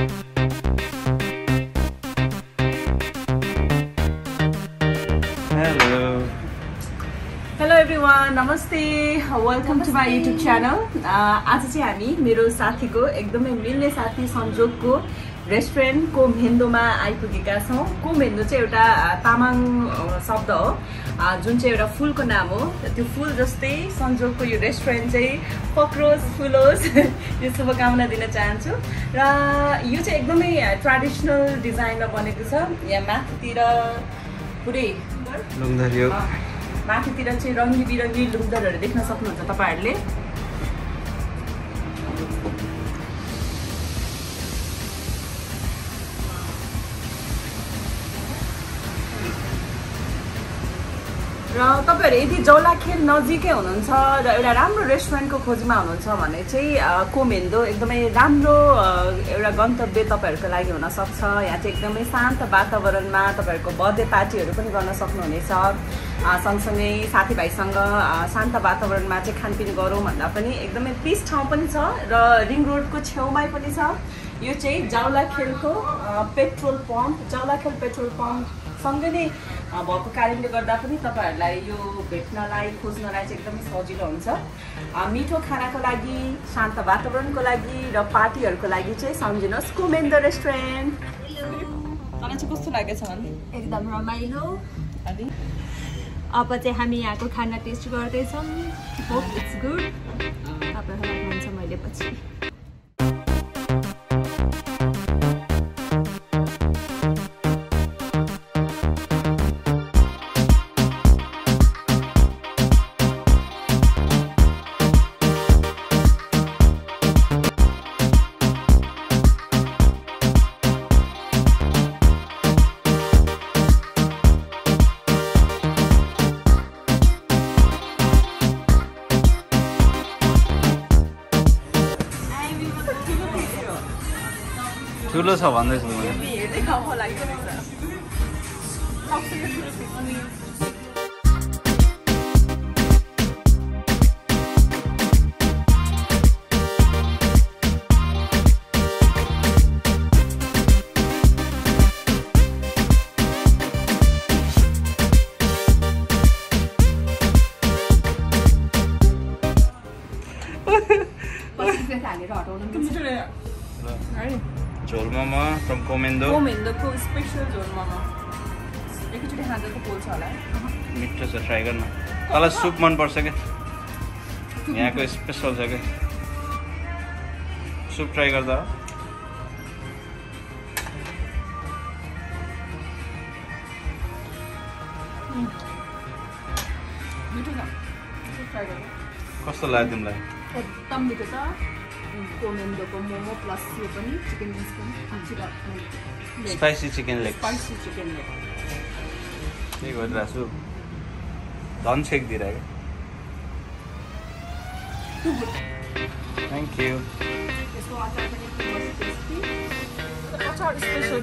Hello hello everyone नमस्ते welcome to my YouTube channel आज चाहिँ हामी मेरो साथीको एकदमै मिल्ने साथी संजोगको रेस्टुरेन्ट कोम्हेन्दोमा आइपुगेका छौँ। कोम्हेन्दो चाहिँ एउटा अ, तामाङ अ, शब्द हो। जुन चाहिँ एउटा फुलको नाम हो त्यो फुल जस्तै संजोगको यो रेस्टुरेन्ट चाहिँ पक्रोस् फुलोस् यो शुभकामना दिन चाहन्छु। र यो चाहिँ एकदमै ट्रेडिसनल डिजाइनमा बनेको छ। यहाँ माथितिर पुरै माथितिर चाहिँ रङ्गी बिरङ्गी लुग्दरहरू देख्न सक्नुहुन्छ तपाईँहरूले। र तपाईँहरू यदि जौलाखेल नजिकै हुनुहुन्छ र एउटा राम्रो रेस्टुरेन्टको खोजीमा हुनुहुन्छ भने चाहिँ कोमेन्दो एकदमै राम्रो एउटा गन्तव्य तपाईँहरूको लागि हुनसक्छ। यहाँ चाहिँ एकदमै शान्त वातावरणमा तपाईँहरूको बर्थडे पार्टीहरू पनि गर्न सक्नुहुनेछ। सँगसँगै साथीभाइसँग शान्त वातावरणमा चाहिँ खानपिन गरौँ भन्दा पनि एकदमै पिस ठाउँ पनि छ र रिङ रोडको छेउमै पनि छ। यो चाहिँ जाउलाखेलको petrol pump Jawalakhel petrol pump सँगै नै भएको कारणले गर्दा पनि तपाईँहरूलाई यो भेट्नलाई खोज्नलाई चाहिँ एकदमै सजिलो हुन्छ। मिठो खानाको लागि शान्त वातावरणको लागि र पार्टीहरूको लागि चाहिँ सम्झिनुहोस् कुमेन्दो रेस्टुरेन्ट। तँलाई चाहिँ कस्तो लागेको छ भने एकदम रमाइलो। अनि? अब चाहिँ हामी यहाँको खाना टेस्ट गर्दैछौँ। होप इट्स गुड तपाईँहरूलाई भन्छ मैले पछि। 偷乐草玩的什么玩意儿别来一的东西我在下一绕周那个 झोल मोमो फ्रम कोमेन्दो कोमेन्दोको स्पेसल झोल मोमो एकैचोटि खाँदा त पोल्छ होला मिठो छ ट्राई गर्न तँलाई सुप मनपर्छ क्या यहाँको स्पेसल छ क्या सुप ट्राई गर्दा। कस्तो लाग्यो तिमीलाई एकदम मिठो छ कोमेन्दोको मोमो प्लस यो पनि chicken spicy chicken leg spicy chicken leg त्यही गरिरहेको छु झन् छेक दिइरहेको थ्याङ्क यू यसको अचार पनि स्पेसल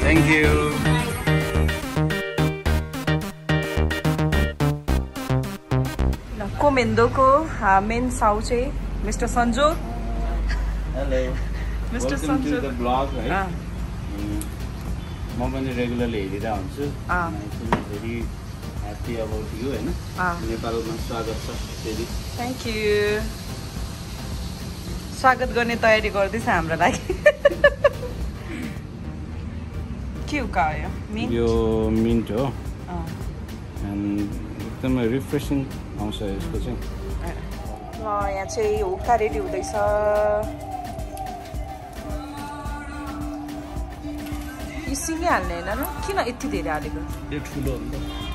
थ्याङ्क यू कोमेन्दोको मेन साउ चाहिँ मिस्टर सन्जोग। अँ, अनि म पनि रेगुलरली हेरिरहेको हुन्छु। भेरी ह्याप्पी अबाउट यु होइन। नेपालमा स्वागत छ फेरि। थ्याङ्क यू स्वागत गर्ने तयारी गर्दैछ हाम्रो लागि। के हो का यो मिन्ट? हो। एकदमै रिफ्रेसिङ आउँछ यसको चाहिँ यहाँ चाहिँ हुक्का रेडी हुँदैछ यो सिँगै हाल्ने होइन किन यति धेरै हालेको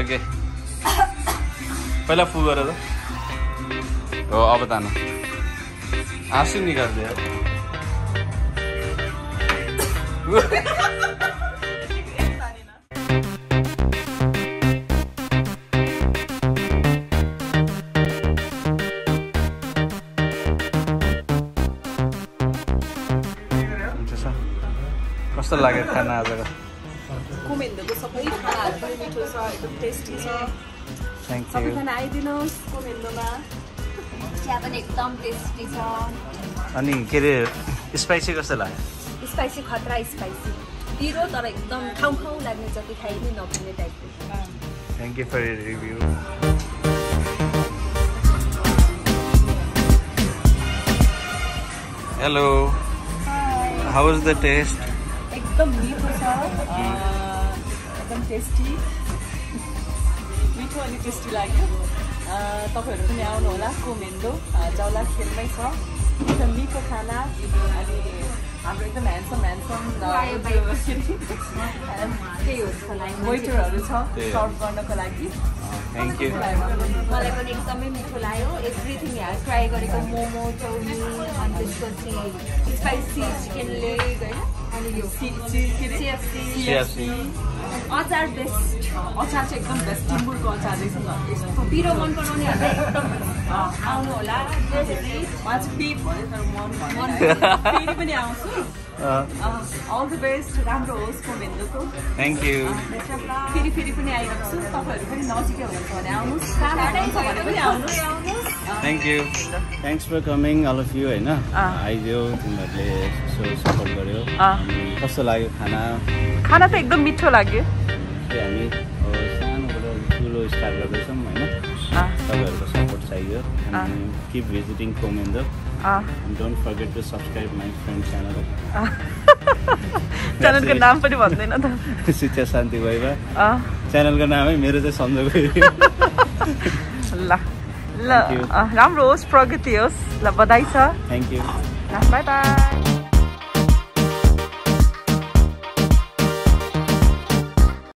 ओके पहिला फु गर त हो अब तान आँसु निकाल्दै कस्तो लाग्यो खाना आजको सबै खानाहरू पनि मिठो छ एकदम टेस्टी छ। सबैजना आइदिनुहोस् कोमेन्डोमा चिया पनि एकदम टेस्टी छ। अनि के अरे स्पाइसी कस्तो लाग्यो? स्पाइसी खतरा स्पाइसी पिरो तर एकदम खाउँ खाउँ लाग्ने जति खाइ पनि नपुग्ने टाइपको thank you for review hello how is the taste एकदम मिठो छ। अ, एकदम टेस्टी। मिठो अनि टेस्टी लाग्यो। अ, तपाईँहरू पनि आउनुहोला कोमेन्डो जौला खेलमै छ। एकदम मिठो खाना अनि हाम्रो एकदम ह्यान्डसम ह्यान्डसम वेटरहरू छ। सर्भ गर्नको लागि। थ्याङ्क यू मलाई पनि एकदमै मिठो लाग्यो। एभ्रिथिङ ट्राई गरेको मोमो चाउमिन अनि त्यसपछि स्पाइसी चिकन लेग होइन? यो. अचार बेस्ट। अचार चाहिँ एकदम बेस्ट। टिम्बुरको अचार रहेछ पिरो मन पराउनेहरूलाई एकदम आउनु होला। उहाँ चाहिँ पेट भयो तर मन फेरि पनि आउँछु। अल द बेस्ट राम्रो होस् कोमेन्डोको थ्याङ्क यू फेरि फेरि पनि आइरहेको छु तपाईँहरू पनि नजिकै हुनुहुन्छ भने आउनुहोस्। टाढा पनि आउनुहोस्। Thank you thanks for coming all of you होइन आइदियो तिमीहरूले यसो सपोर्ट गर्यो कस्तो लाग्यो खाना? खाना त एकदम मिठो लाग्यो। हामी सानोबाट ठुलो स्टार्ट गर्दैछौँ होइन? तपाईँहरूको सपोर्ट चाहियो। Keep visiting Komendo and don't forget to subscribe my friend channel च्यानलको नाम पनि भन्दैन त। शिक्षा शान्ति भइबा अँ, च्यानलको नामै मेरो चाहिँ ल ल। Thank you. Uh, Ramros Pragatiyos. Badai sir. Thank you. Bye bye.